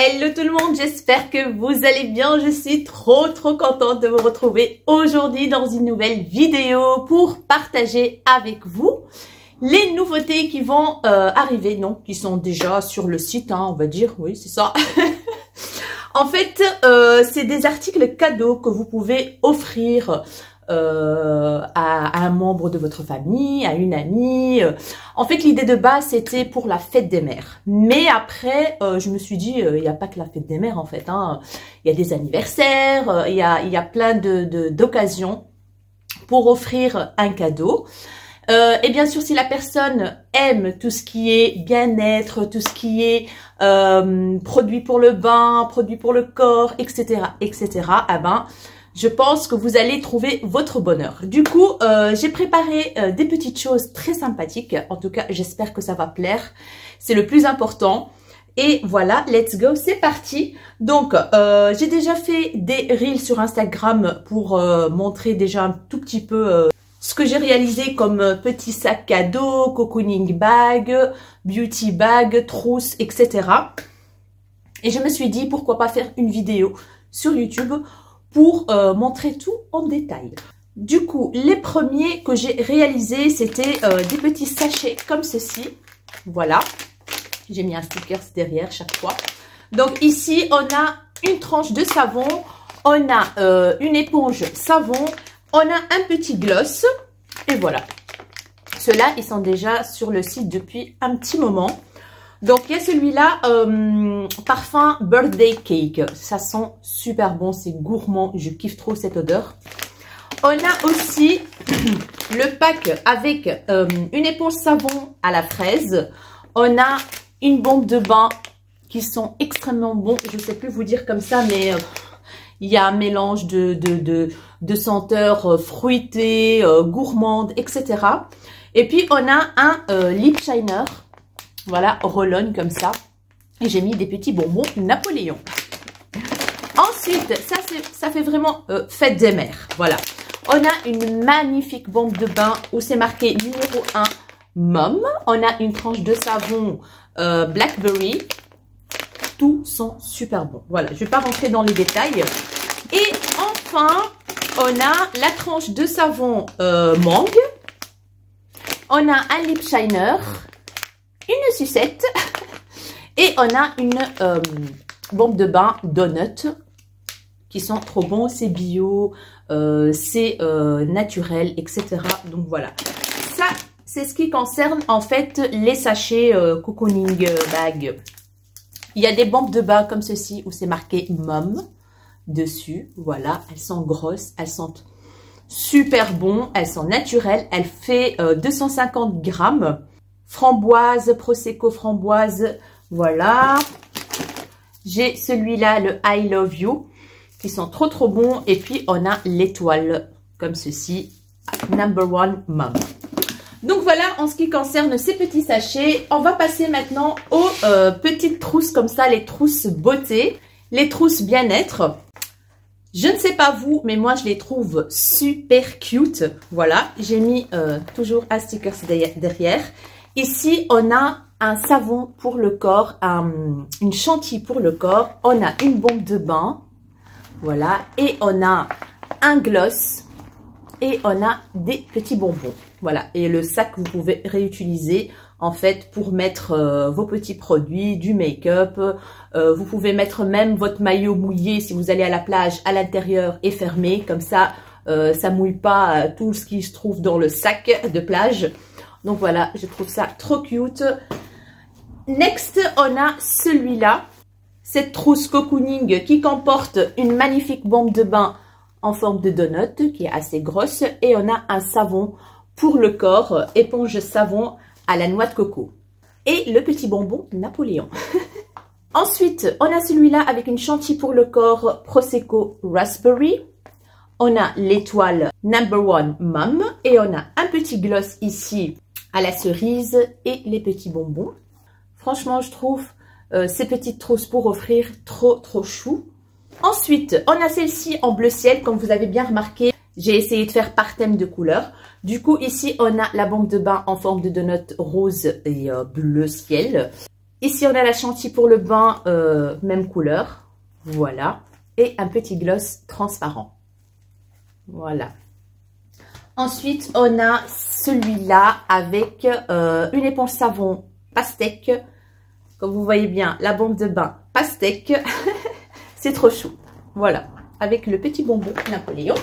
Hello tout le monde, j'espère que vous allez bien. Je suis trop trop contente de vous retrouver aujourd'hui dans une nouvelle vidéo pour partager avec vous les nouveautés qui vont euh, arriver, donc qui sont déjà sur le site, hein, on va dire, oui c'est ça. en fait, euh, c'est des articles cadeaux que vous pouvez offrir euh, à, un membre de votre famille, à une amie. En fait, l'idée de base, c'était pour la fête des mères. Mais après, euh, je me suis dit, euh, il n'y a pas que la fête des mères, en fait. Hein. Il y a des anniversaires, il, y a, y a plein de d'occasions pour offrir un cadeau. Euh, et bien sûr, si la personne aime tout ce qui est bien-être, tout ce qui est euh, produit pour le bain, produit pour le corps, etc., etc., eh ben, je pense que vous allez trouver votre bonheur. Du coup, euh, j'ai préparé euh, des petites choses très sympathiques. En tout cas, j'espère que ça va plaire. C'est le plus important. Et voilà, let's go, c'est parti. Donc, euh, j'ai déjà fait des reels sur Instagram pour montrer déjà un tout petit peu ce que j'ai réalisé comme petit sac cadeau, cocooning bag, beauty bag, trousse, etc. Et je me suis dit, pourquoi pas faire une vidéo sur YouTube pour euh, montrer tout en détail. Du coup, les premiers que j'ai réalisés, c'était euh, des petits sachets comme ceci. Voilà. J'ai mis un sticker derrière chaque fois. Donc ici, on a une tranche de savon, on a euh, une éponge savon, on a un petit gloss. Et voilà. Ceux-là, ils sont déjà sur le site depuis un petit moment. Donc, il y a celui-là, euh, parfum Birthday Cake. Ça sent super bon, c'est gourmand. Je kiffe trop cette odeur. On a aussi le pack avec euh, une éponge savon à la fraise. On a une bombe de bain qui sont extrêmement bons. Je ne sais plus vous dire comme ça, mais euh, il y a un mélange de, de, de, de senteurs fruitées, gourmandes, etc. Et puis, on a un lip shiner voilà, Rolonne comme ça. Et j'ai mis des petits bonbons Napoléon. Ensuite, ça, ça fait vraiment euh, fête des mères. Voilà. On a une magnifique bombe de bain où c'est marqué numéro 1 Mom. On a une tranche de savon euh, Blackberry. Tout sent super bon. Voilà, je ne vais pas rentrer dans les détails. Et enfin, on a la tranche de savon euh, mangue. On a un lip shiner une sucette et on a une euh, bombe de bain donut qui sont trop bons. C'est bio, euh, c'est euh, naturel, etc. Donc voilà. Ça, c'est ce qui concerne en fait les sachets cocooning bag. Il y a des bombes de bain comme ceci où c'est marqué Mom dessus. Voilà, elles sont grosses, elles sont super bon, elles sont naturelles. Elles fait 250 grammes framboise, prosecco framboise, voilà. J'ai celui-là, le I Love You, qui sont trop trop bons. Et puis on a l'étoile, comme ceci, Number One Mom. Donc voilà, en ce qui concerne ces petits sachets, on va passer maintenant aux euh, petites trousses comme ça, les trousses beauté, les trousses bien-être. Je ne sais pas vous, mais moi je les trouve super cute. Voilà, j'ai mis euh, toujours un sticker derrière. Ici, on a un savon pour le corps, une chantilly pour le corps. On a une bombe de bain. Voilà. Et on a un gloss. Et on a des petits bonbons. Voilà. Et le sac, vous pouvez réutiliser en fait pour mettre euh, vos petits produits, du make-up. Euh, vous pouvez mettre même votre maillot mouillé si vous allez à la plage à l'intérieur et fermé. Comme ça, euh, ça mouille pas tout ce qui se trouve dans le sac de plage. Donc voilà, je trouve ça trop cute. Next, on a celui-là. Cette trousse cocooning qui comporte une magnifique bombe de bain en forme de donut qui est assez grosse. Et on a un savon pour le corps, éponge savon à la noix de coco. Et le petit bonbon Napoléon. Ensuite, on a celui-là avec une chantilly pour le corps Prosecco Raspberry. On a l'étoile Number One Mum. Et on a un petit gloss ici à la cerise et les petits bonbons. Franchement, je trouve euh, ces petites trousses pour offrir trop, trop chou. Ensuite, on a celle-ci en bleu ciel, comme vous avez bien remarqué. J'ai essayé de faire par thème de couleur. Du coup, ici, on a la bombe de bain en forme de donut rose et euh, bleu ciel. Ici, on a la chantilly pour le bain, euh, même couleur. Voilà. Et un petit gloss transparent. Voilà. Ensuite, on a celui-là avec euh, une éponge savon pastèque. Comme vous voyez bien, la bombe de bain pastèque. C'est trop chou. Voilà. Avec le petit bonbon Napoléon.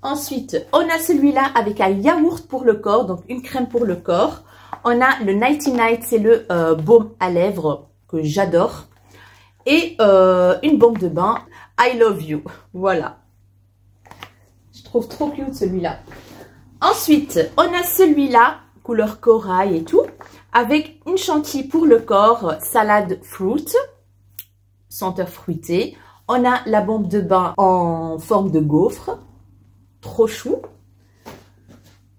Ensuite, on a celui-là avec un yaourt pour le corps, donc une crème pour le corps. On a le Nighty Night, c'est le euh, baume à lèvres que j'adore. Et euh, une bombe de bain, I love you. Voilà. Je trouve trop cute celui-là. Ensuite, on a celui-là, couleur corail et tout, avec une chantilly pour le corps, salade fruit, senteur fruitée. On a la bombe de bain en forme de gaufre, trop chou.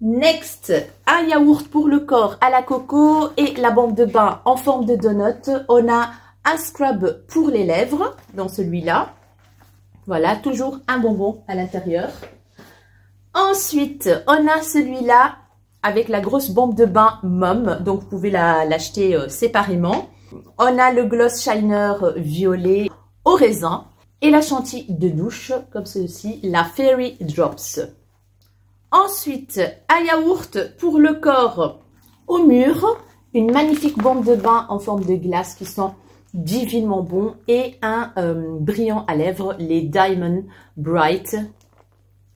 Next, un yaourt pour le corps à la coco et la bombe de bain en forme de donut. On a un scrub pour les lèvres dans celui-là. Voilà, toujours un bonbon à l'intérieur. Ensuite, on a celui-là avec la grosse bombe de bain Mom. Donc, vous pouvez l'acheter euh, séparément. On a le gloss shiner violet au raisin et la chantilly de douche, comme ceci, la Fairy Drops. Ensuite, un yaourt pour le corps au mur, une magnifique bombe de bain en forme de glace qui sent divinement bon et un euh, brillant à lèvres, les Diamond Bright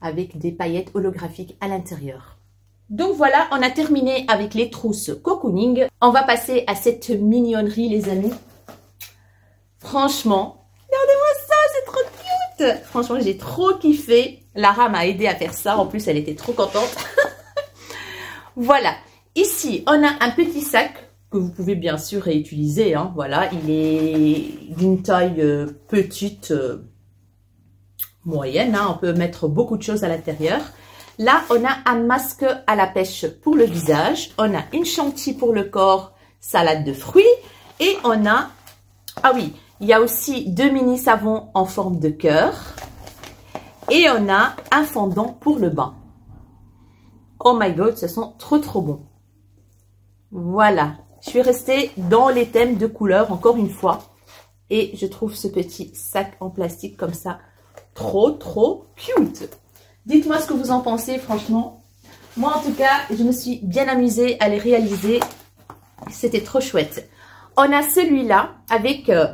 avec des paillettes holographiques à l'intérieur. Donc voilà, on a terminé avec les trousses cocooning. On va passer à cette mignonnerie les amis. Franchement, regardez-moi ça, c'est trop cute Franchement, j'ai trop kiffé. Lara m'a aidé à faire ça. En plus, elle était trop contente. voilà. Ici, on a un petit sac que vous pouvez bien sûr réutiliser. Hein. Voilà, il est d'une taille euh, petite, euh, moyenne. Hein. On peut mettre beaucoup de choses à l'intérieur. Là, on a un masque à la pêche pour le visage. On a une chantilly pour le corps, salade de fruits. Et on a, ah oui, il y a aussi deux mini savons en forme de cœur. Et on a un fondant pour le bain. Oh my god, ce sont trop trop bons. Voilà, je suis restée dans les thèmes de couleurs encore une fois. Et je trouve ce petit sac en plastique comme ça trop trop cute. Dites-moi ce que vous en pensez franchement. Moi en tout cas, je me suis bien amusée à les réaliser. C'était trop chouette. On a celui-là avec euh,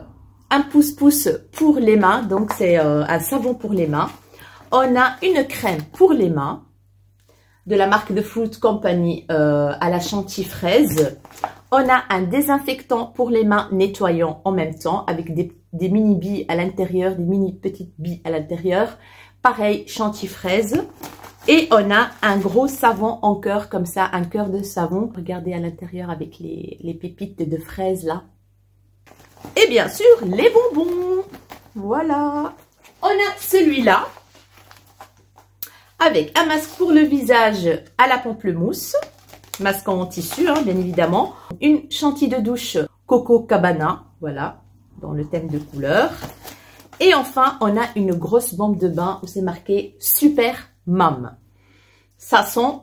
un pouce-pouce pour les mains. Donc c'est euh, un savon pour les mains. On a une crème pour les mains de la marque de Fruit Company euh, à la chantilly fraise. On a un désinfectant pour les mains nettoyant en même temps avec des, mini billes à l'intérieur, des mini petites billes à l'intérieur. Pareil, chantilly fraise. Et on a un gros savon en cœur comme ça, un cœur de savon. Regardez à l'intérieur avec les, les pépites de fraises là. Et bien sûr, les bonbons. Voilà. On a celui-là avec un masque pour le visage à la pamplemousse, masque en tissu hein, bien évidemment, une chantilly de douche Coco Cabana, voilà, dans le thème de couleur. Et enfin, on a une grosse bombe de bain où c'est marqué Super Mom. Ça sent...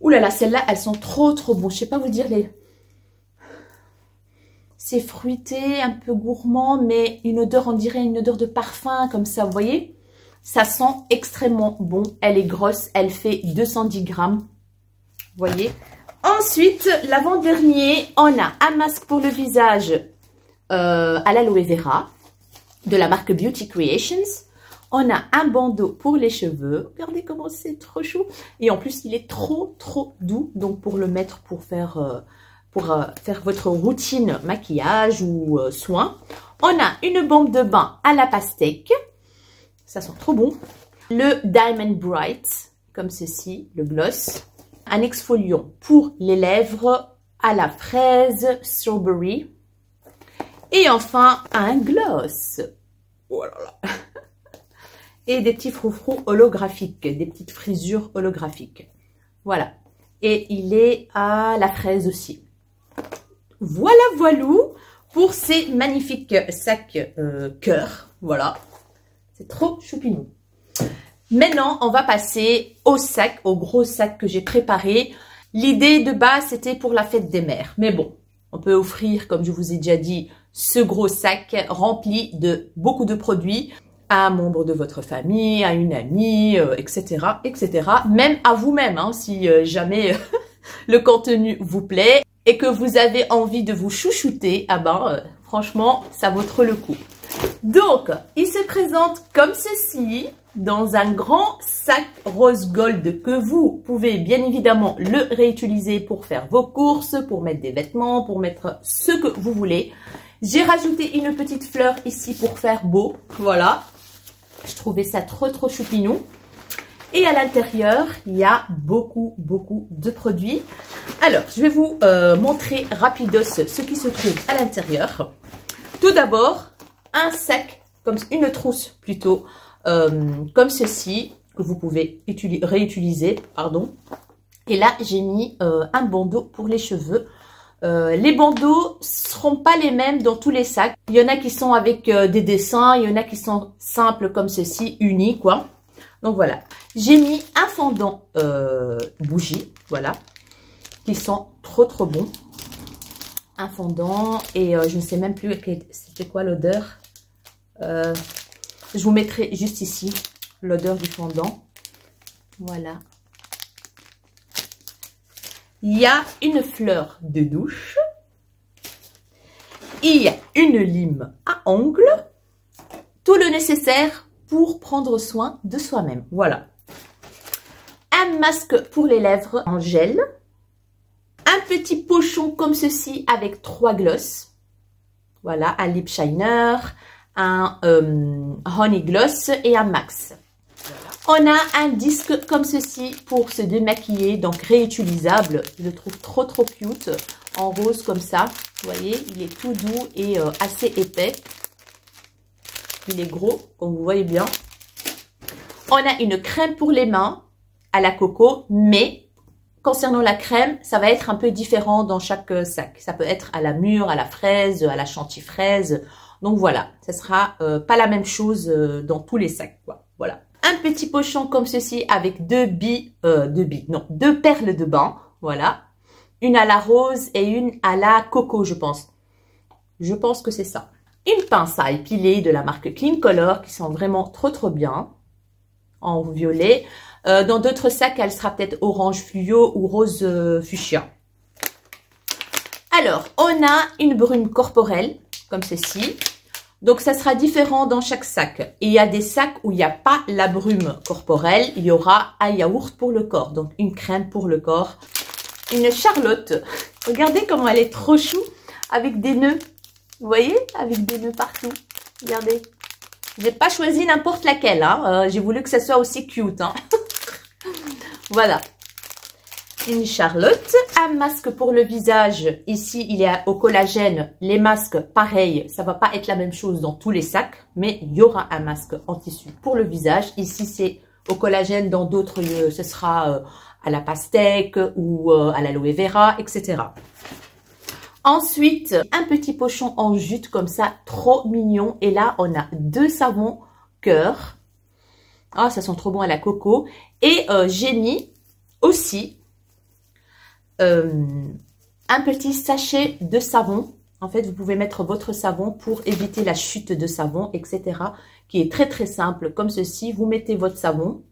Ouh là là, celles-là, elles sont trop trop bonnes. Je sais pas vous dire les... C'est fruité, un peu gourmand, mais une odeur, on dirait une odeur de parfum, comme ça, vous voyez ça sent extrêmement bon. Elle est grosse. Elle fait 210 grammes. Voyez Ensuite, l'avant-dernier, on a un masque pour le visage euh, à l'aloe vera de la marque Beauty Creations. On a un bandeau pour les cheveux. Regardez comment c'est trop chou. Et en plus, il est trop, trop doux. Donc, pour le mettre pour faire, euh, pour, euh, faire votre routine maquillage ou soin. On a une bombe de bain à la pastèque. Ça sent trop bon. Le Diamond Bright, comme ceci, le gloss. Un exfoliant pour les lèvres à la fraise strawberry. Et enfin, un gloss. Oh Et des petits froufrous holographiques, des petites frisures holographiques. Voilà. Et il est à la fraise aussi. Voilà, voilà pour ces magnifiques sacs euh, cœur. Voilà, c'est trop choupinou. Maintenant, on va passer au sac, au gros sac que j'ai préparé. L'idée de base, c'était pour la fête des mères. Mais bon, On peut offrir, comme je vous ai déjà dit, ce gros sac rempli de beaucoup de produits à un membre de votre famille, à une amie, etc., euh, etc. Même à vous-même, hein, si euh, jamais le contenu vous plaît et que vous avez envie de vous chouchouter, ah ben, euh, franchement, ça vaut trop le coup. Donc, il se présente comme ceci, dans un grand sac rose gold que vous pouvez bien évidemment le réutiliser pour faire vos courses, pour mettre des vêtements, pour mettre ce que vous voulez. J'ai rajouté une petite fleur ici pour faire beau, voilà. Je trouvais ça trop trop choupinou. Et à l'intérieur, il y a beaucoup, beaucoup de produits. Alors, je vais vous euh, montrer rapidos ce qui se trouve à l'intérieur. Tout d'abord, un sac, comme une trousse plutôt, euh, comme ceci, que vous pouvez réutiliser. pardon. Et là, j'ai mis euh, un bandeau pour les cheveux. Euh, les bandeaux seront pas les mêmes dans tous les sacs. Il y en a qui sont avec des dessins, il y en a qui sont simples comme ceci, unis quoi. Donc voilà, j'ai mis un fondant bougie, voilà, qui sont trop trop bons. Un fondant et je ne sais même plus c'était quoi l'odeur. Euh, je vous mettrai juste ici l'odeur du fondant. Voilà. Il y a une fleur de douche. Il y a une lime à ongles. Tout le nécessaire pour prendre soin de soi-même. Voilà. Un masque pour les lèvres en gel. Un petit pochon comme ceci avec trois glosses. Voilà, un lip shiner, un euh, honey gloss et un max. On a un disque comme ceci pour se démaquiller, donc réutilisable. Je le trouve trop trop cute, en rose comme ça. Vous voyez, il est tout doux et euh, assez épais. Il est gros, comme vous voyez bien. On a une crème pour les mains à la coco, mais concernant la crème, ça va être un peu différent dans chaque euh, sac. Ça peut être à la mûre, à la fraise, à la chantilly-fraise. Donc voilà, ce sera euh, pas la même chose euh, dans tous les sacs. Voilà. Un petit pochon comme ceci avec deux billes, deux billes, non, deux perles de bain. Voilà. Une à la rose et une à la coco, je pense. Je pense que c'est ça. Une pince à épiler de la marque Clean Color qui sont vraiment trop trop bien en violet. dans d'autres sacs, elle sera peut-être orange fluo ou rose fuchsia. Alors, on a une brume corporelle comme ceci. Donc, ça sera différent dans chaque sac. Il y a des sacs où il n'y a pas la brume corporelle. Il y aura un yaourt pour le corps. Donc, une crème pour le corps. Une charlotte. Regardez comment elle est trop chou avec des nœuds. Vous voyez Avec des nœuds partout. Regardez. J'ai pas choisi n'importe laquelle. Hein. Euh, j'ai voulu que ça soit aussi cute. Hein. voilà une Charlotte, un masque pour le visage. Ici, il est au collagène. Les masques, pareil, ça va pas être la même chose dans tous les sacs, mais il y aura un masque en tissu pour le visage. Ici, c'est au collagène. Dans d'autres lieux, ce sera euh, à la pastèque ou euh, à l'aloe vera, etc. Ensuite, un petit pochon en jute comme ça, trop mignon. Et là, on a deux savons cœur. Ah, ça sent trop bon à la coco. Et euh, j'ai mis aussi euh, un petit sachet de savon. En fait, vous pouvez mettre votre savon pour éviter la chute de savon, etc. Qui est très très simple, comme ceci. Vous mettez votre savon,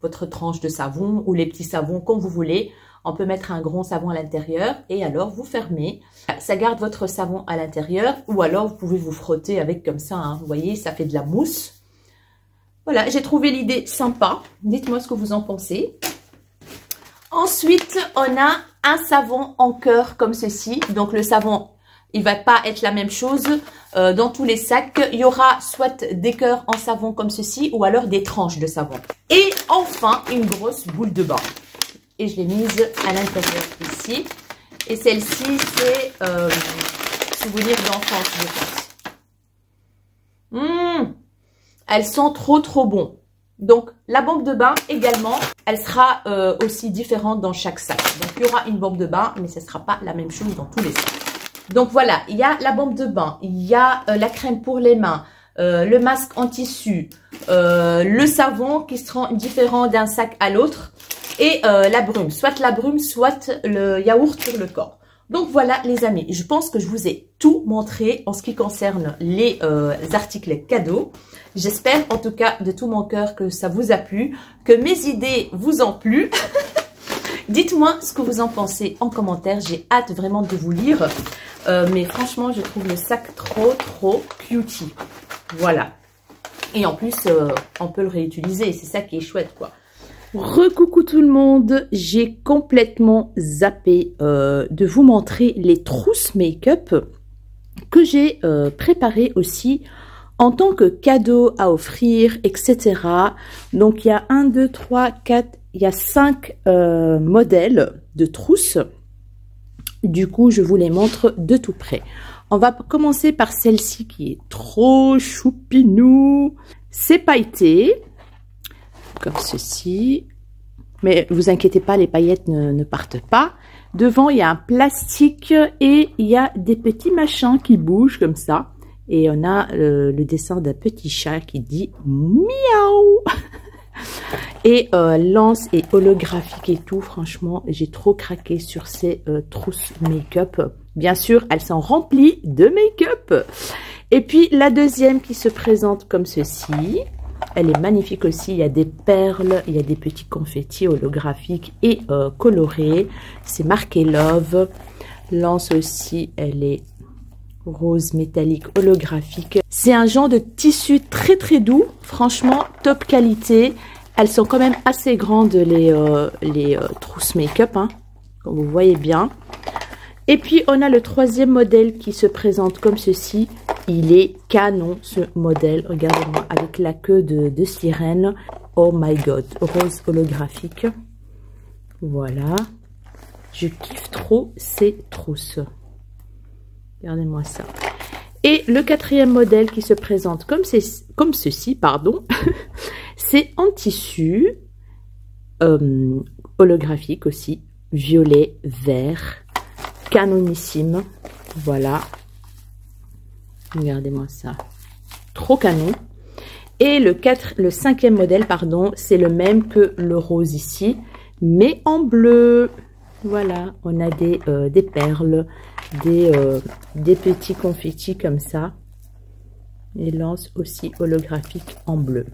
votre tranche de savon ou les petits savons comme vous voulez. On peut mettre un grand savon à l'intérieur et alors vous fermez. Ça garde votre savon à l'intérieur ou alors vous pouvez vous frotter avec comme ça. Hein. Vous voyez, ça fait de la mousse. Voilà, j'ai trouvé l'idée sympa. Dites-moi ce que vous en pensez. Ensuite, on a un savon en cœur comme ceci. Donc le savon, il va pas être la même chose euh, dans tous les sacs. Il y aura soit des cœurs en savon comme ceci ou alors des tranches de savon. Et enfin, une grosse boule de bain. Et je l'ai mise à l'intérieur ici. Et celle-ci, c'est euh, souvenir d'enfance, je pense. Mmh. Elles sont trop trop bon. Donc, la bombe de bain également, elle sera euh, aussi différente dans chaque sac. Donc, il y aura une bombe de bain, mais ce ne sera pas la même chose dans tous les sacs. Donc, voilà, il y a la bombe de bain, il y a euh, la crème pour les mains, euh, le masque en tissu, le savon qui sera différent d'un sac à l'autre et la brume. Soit la brume, soit le yaourt pour le corps. Donc voilà les amis, je pense que je vous ai tout montré en ce qui concerne les euh, articles cadeaux. J'espère en tout cas de tout mon cœur que ça vous a plu, que mes idées vous ont plu. Dites-moi ce que vous en pensez en commentaire, j'ai hâte vraiment de vous lire. Euh, mais franchement, je trouve le sac trop trop cutie. Voilà. Et en plus, euh, on peut le réutiliser, c'est ça qui est chouette quoi. Recoucou tout le monde, j'ai complètement zappé euh, de vous montrer les trousses make-up que j'ai euh, préparées aussi en tant que cadeau à offrir, etc. Donc il y a 1, 2, 3, 4, il y a 5 euh, modèles de trousses. Du coup, je vous les montre de tout près. On va commencer par celle-ci qui est trop choupinou. C'est pailleté comme ceci. Mais vous inquiétez pas, les paillettes ne, partent pas. Devant, il y a un plastique et il y a des petits machins qui bougent comme ça. Et on a euh, le dessin d'un petit chat qui dit miaou. et euh, lance et holographique et tout. Franchement, j'ai trop craqué sur ces euh, trousses make-up. Bien sûr, elles sont remplies de make-up. Et puis la deuxième qui se présente comme ceci. Elle est magnifique aussi. Il y a des perles, il y a des petits confettis holographiques et euh, colorés. C'est marqué Love. Lance aussi, elle est rose métallique holographique. C'est un genre de tissu très très doux. Franchement, top qualité. Elles sont quand même assez grandes les, euh, les euh, trousses make-up. Hein, comme vous voyez bien. Et puis, on a le troisième modèle qui se présente comme ceci. Il est canon, ce modèle. Regardez-moi, avec la queue de, sirène. Oh my god, rose holographique. Voilà. Je kiffe trop ces trousses. Regardez-moi ça. Et le quatrième modèle qui se présente comme, ceci, pardon, c'est en tissu euh, holographique aussi, violet, vert, canonissime. Voilà. Regardez-moi ça. Trop canon. Et le, 4, le cinquième modèle, pardon, c'est le même que le rose ici, mais en bleu. Voilà, on a des, euh, des perles, des, euh, des petits confettis comme ça. Et lance aussi holographique en bleu.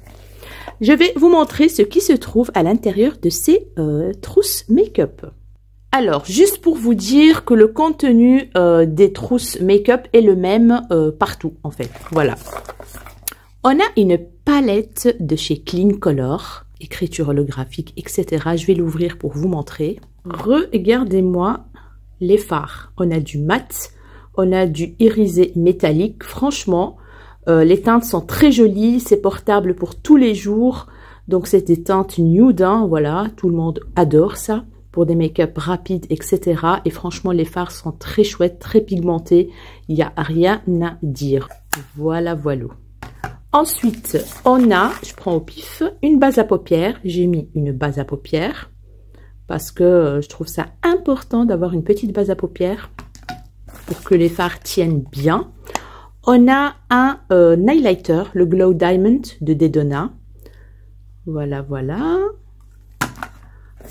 Je vais vous montrer ce qui se trouve à l'intérieur de ces euh, trousses make-up. Alors, juste pour vous dire que le contenu euh, des trousses make-up est le même euh, partout, en fait. Voilà. On a une palette de chez Clean Color, écriture holographique, etc. Je vais l'ouvrir pour vous montrer. Regardez-moi les fards. On a du mat, on a du irisé métallique. Franchement, euh, les teintes sont très jolies, c'est portable pour tous les jours. Donc, c'est des teintes nude, hein, voilà, tout le monde adore ça pour des make-up rapides, etc. Et franchement, les fards sont très chouettes, très pigmentés. Il n'y a rien à dire. Voilà, voilà. Ensuite, on a, je prends au pif, une base à paupières. J'ai mis une base à paupières parce que euh, je trouve ça important d'avoir une petite base à paupières pour que les fards tiennent bien. On a un euh, highlighter, le Glow Diamond de Dedona. Voilà, voilà.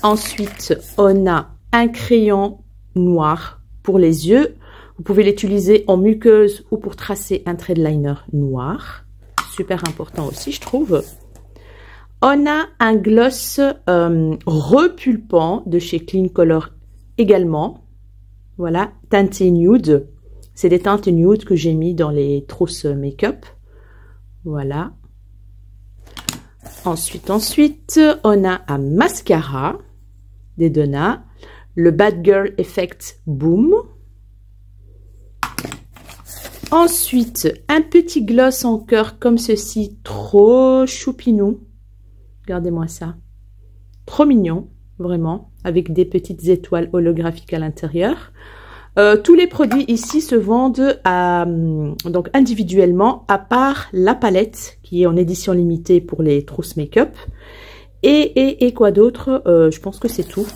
Ensuite, on a un crayon noir pour les yeux. Vous pouvez l'utiliser en muqueuse ou pour tracer un trait liner noir. Super important aussi, je trouve. On a un gloss euh, repulpant de chez Clean Color également. Voilà, teinté nude. C'est des teintes nude que j'ai mis dans les trousses make-up. Voilà. Ensuite, ensuite, on a un mascara des Donna, le Bad Girl Effect Boom. Ensuite, un petit gloss en cœur comme ceci, trop choupinou. Regardez-moi ça. Trop mignon, vraiment, avec des petites étoiles holographiques à l'intérieur. Euh, tous les produits ici se vendent hum, donc individuellement, à part la palette qui est en édition limitée pour les trousses make-up. Et, et, quoi d'autre? Euh, Je pense que c'est tout.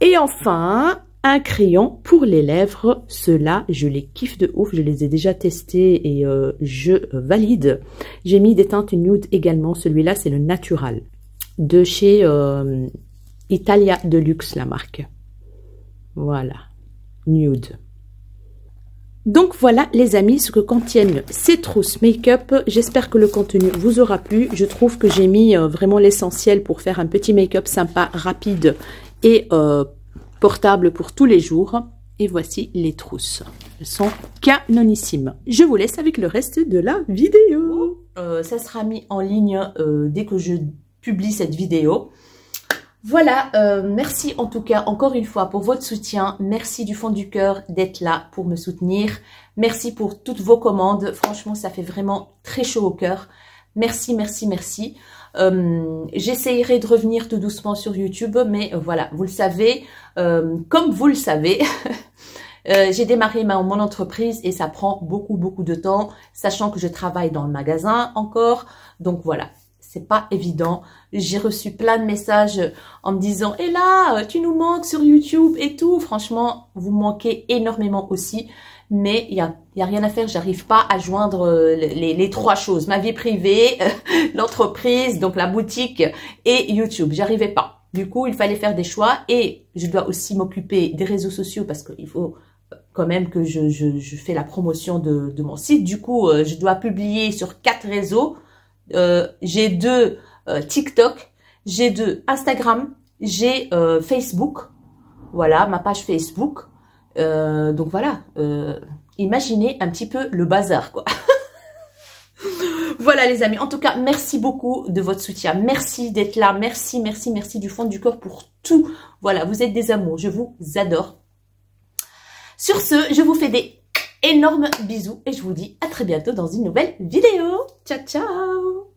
Et enfin, un crayon pour les lèvres. Ceux-là, je les kiffe de ouf. Je les ai déjà testés et euh, je valide. J'ai mis des teintes nude également. Celui-là, c'est le Natural. De chez euh, Italia Deluxe, la marque. Voilà. nude. Donc voilà les amis ce que contiennent ces trousses make-up. J'espère que le contenu vous aura plu. Je trouve que j'ai mis euh, vraiment l'essentiel pour faire un petit make-up sympa, rapide et euh, portable pour tous les jours. Et voici les trousses. Elles sont canonissimes. Je vous laisse avec le reste de la vidéo. Euh, ça sera mis en ligne dès que je publie cette vidéo. Voilà, euh, merci en tout cas encore une fois pour votre soutien. Merci du fond du cœur d'être là pour me soutenir. Merci pour toutes vos commandes. Franchement, ça fait vraiment très chaud au cœur. Merci, merci, merci. Euh, J'essayerai de revenir tout doucement sur YouTube, mais euh, voilà, vous le savez, euh, comme vous le savez, j'ai démarré ma, mon entreprise et ça prend beaucoup, beaucoup de temps, sachant que je travaille dans le magasin encore. Donc voilà, c'est pas évident. J'ai reçu plein de messages en me disant « Et là, tu nous manques sur YouTube et tout ». Franchement, vous manquez énormément aussi. Mais il y a, rien à faire, j'arrive pas à joindre euh, les, trois choses. Ma vie privée, l'entreprise, donc la boutique et YouTube. J'arrivais pas. Du coup, il fallait faire des choix et je dois aussi m'occuper des réseaux sociaux parce qu'il faut quand même que je, je, fais la promotion de, de mon site. Du coup, euh, je dois publier sur quatre réseaux euh, j'ai deux euh, TikTok, j'ai deux Instagram, j'ai euh, Facebook. Voilà, ma page Facebook. donc voilà, imaginez un petit peu le bazar, quoi. voilà les amis, en tout cas, merci beaucoup de votre soutien. Merci d'être là. Merci, merci, merci du fond du cœur pour tout. Voilà, vous êtes des amours. Je vous adore. Sur ce, je vous fais des énormes bisous et je vous dis à très bientôt dans une nouvelle vidéo. Ciao, ciao